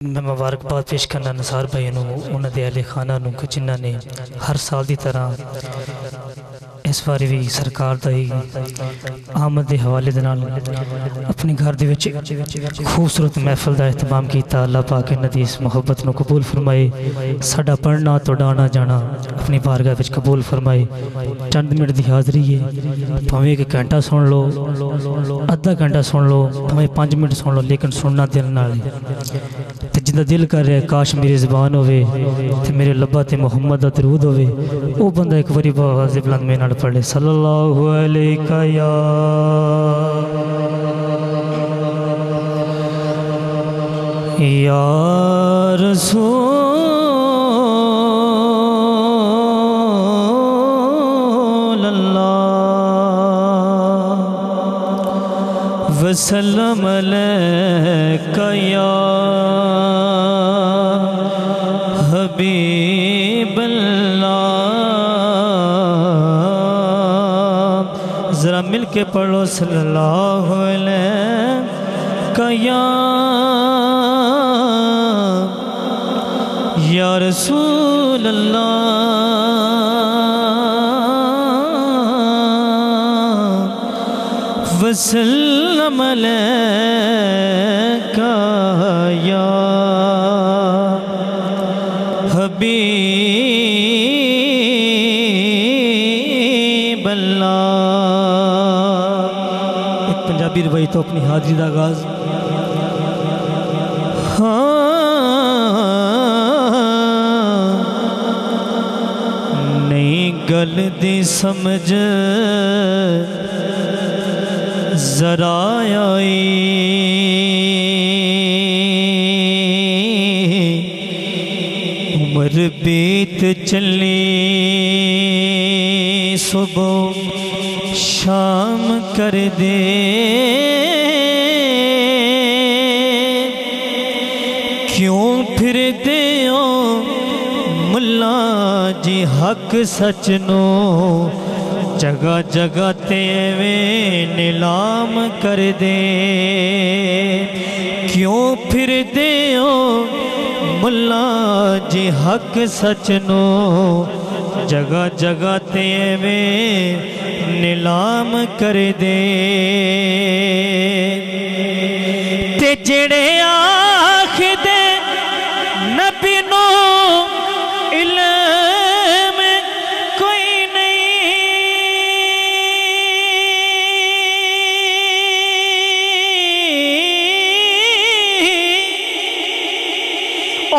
ਮੈਂ ਮੁਬਾਰਕਬਾਦ ਪੇਸ਼ ਕਰਨਾ ਨਸਾਰ ਭਾਈ ਨੂੰ ਉਹਨਾਂ ਦੇ ਅਲੀ ਖਾਨਾ ਨੂੰ ਕਿ ਜਿਨ੍ਹਾਂ ਨੇ ਹਰ ਸਾਲ ਦੀ ਤਰ੍ਹਾਂ ਇਸ ਵਾਰੀ ਵੀ ਸਰਕਾਰ ਦਾ ਹੀ ਆਮਦ ਦੇ ਹਵਾਲੇ ਦੇ ਨਾਲ ਆਪਣੇ ਘਰ ਦੇ ਵਿੱਚ ਖੂਬਸੂਰਤ ਮਹਿਫਲ ਦਾ ਇhtਮਾਮ ਕੀਤਾ ਅੱਲਾਹ ਪਾਕ ਇਹਨਾਂ ਦੀ ਇਸ ਮੁਹੱਬਤ ਨੂੰ ਕਬੂਲ ਫਰਮਾਏ ਸਾਡਾ ਪੜਨਾ ਤੁਹਾਡਾ ਆਣਾ ਜਾਣਾ ਆਪਣੀ ਬਾਰਗਾਹ ਵਿੱਚ ਕਬੂਲ ਫਰਮਾਏ ਚੰਦ ਮਿੰਟ ਦੀ ਹਾਜ਼ਰੀ ਹੈ ਭਾਵੇਂ ਇੱਕ ਘੰਟਾ ਸੁਣ ਲਓ ਅੱਧਾ ਘੰਟਾ ਸੁਣ ਲਓ ਭਾਵੇਂ 5 ਮਿੰਟ ਸੁਣ ਲਓ ਲੇਕਿਨ ਸੁਣਨਾ ਦਿਲ ਨਾਲ ਹੈ ਤੇ ਜਿੰਦਾ ਦਿਲ ਕਰ ਰਿਹਾ ਕਾਸ਼ ਮੇਰੀ ਜ਼ਬਾਨ ਹੋਵੇ ਤੇ ਮੇਰੇ ਲੱਭਾ ਤੇ ਮੁਹੰਮਦ ਦਾ ਦਰੂਦ ਹੋਵੇ ਉਹ ਬੰਦਾ ਇੱਕ ਵਾਰੀ ਆਵਾਜ਼ ਬੁਲੰਦ ਮੇਰੇ ਨਾਲ पढ़े सल्लल्लाहु अलैहि या या रसूल अल्लाह वसल्लम अलैका या हबीब। ज़रा मिल के पढ़ो सल्लल्लाहु अलैहि। या रसूल अल्लाह वसल्लम अलैका या हबीब। पंजाबी रवाई तो अपनी हाजिरी का आगाज़। हाँ। नहीं गल दी समझ। जरा आई। उम्र बीत चली। सुबह शाम कर दे। क्यों फिर दे मुल्ला जी हक सच नो? जगह जगह ते वे नीलाम कर दे। क्यों फिर दे मुल्ला जी हक सच नो? जगह जगह ते नीलाम कर दे। ते जेड़े आख दे नबी नो इल्म कोई नहीं।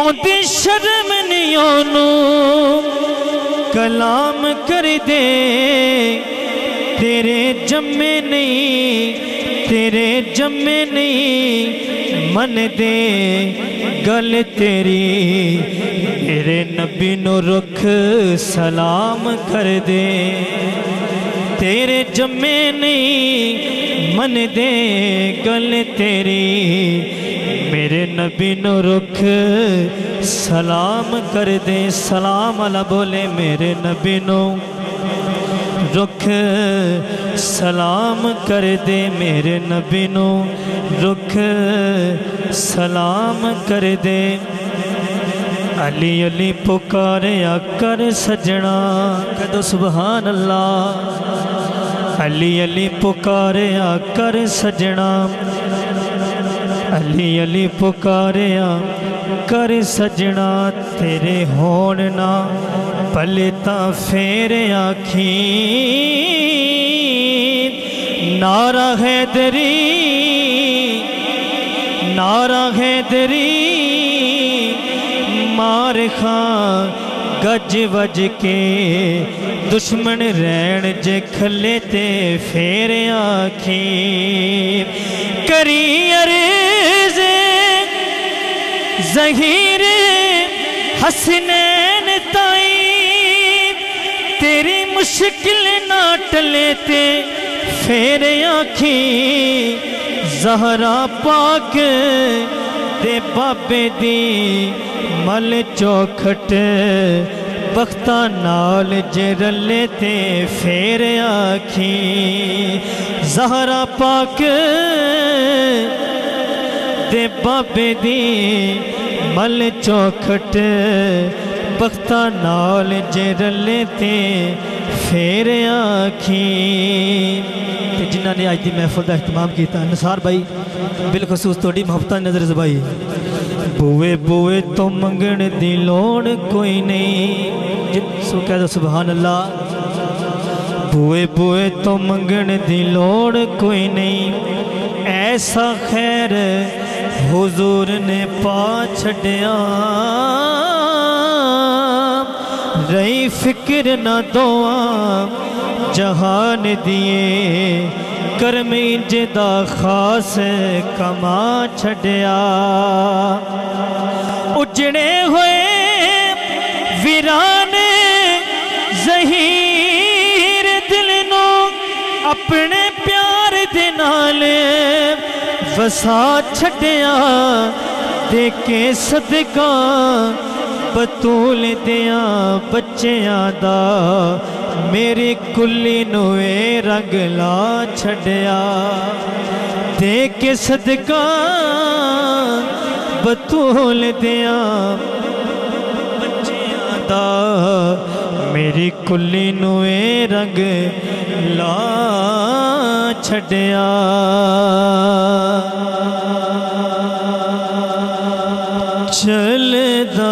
ओदी शर्म नहीं ओनू कलाम कर दे। तेरे जम्मे नहीं, तेरे जमे नहीं, मन दे गल तेरी। मेरे नबी नु रुख सलाम कर दे। तेरे जम्मे नहीं, मन दे गल तेरी। मेरे नबी नु रुख सलाम कर दे। सलाम अला बोले, मेरे नबी नु रुख, सलाम कर दे मेरे नबी नु। रुख, सलाम कर दे। अली अली पुकारिया कर सजना। कदो सुबहान अल्लाह अली अली पुकारिया कर सजना। अली अली पुकारिया, कर सजना तेरे होन ना भले तां फेर आखी नारा हैदरी नारा हैदरी मार खां गज वज के दुश्मन रैन जे खले ते फेर आखी करी अर्ज़ जहीर हसनैन ताई। तेरी मुश्किल ना टले ते फेर आखी जहरा पाक दे बाबे दी मल चौखट बखता नाल जरले ते फेर आखी। जहरा पाक दे बाबे दी मल चौखट बखता नाल जरले ते फेर आखी। जिन्होंने ने अज की महफल का इस्तेमाल किया अनुसार भाई, बिलखसूस थोड़ी मोहब्बत नज़र जबाई। बुए बुए तो मंगण दी लोड़ कोई नहीं सो कह दो सुबह अल्लाह बुए बुए तो मंगण दी लोड़ कोई नहीं ऐसा खैर हुजूर ने पा छड़िया रही फ़िक्र ना दो जहान दिए ਕਰਮ ਇੰਜ ਦਾ ਖਾਸ ਕਮਾ ਛੱਡਿਆ ਉਜੜੇ ਹੋਏ ਵੀਰਾਨ ਜ਼ਹੀਰ ਦਿਲ ਨੂੰ ਆਪਣੇ ਪਿਆਰ ਦੇ ਨਾਲ ਵਸਾ ਛੱਡਿਆ ਦੇ ਕੇ ਸਦਕਾ ਬਤੂਲ ਦਿਆਂ ਬੱਚਿਆਂ ਦਾ ਮੇਰੀ ਕੁੱਲੀ ਨੂੰ ਏ ਰੰਗ ਲਾ ਛੱਡਿਆ ਦੇ ਕੇ ਸਦਕਾ ਬਤੂਲ ਦਿਆਂ ਬੱਚਿਆਂ ਦਾ ਮੇਰੀ ਕੁੱਲੀ ਨੂੰ ਏ ਰੰਗ ਲਾ ਛੱਡਿਆ ਚਲਦਾ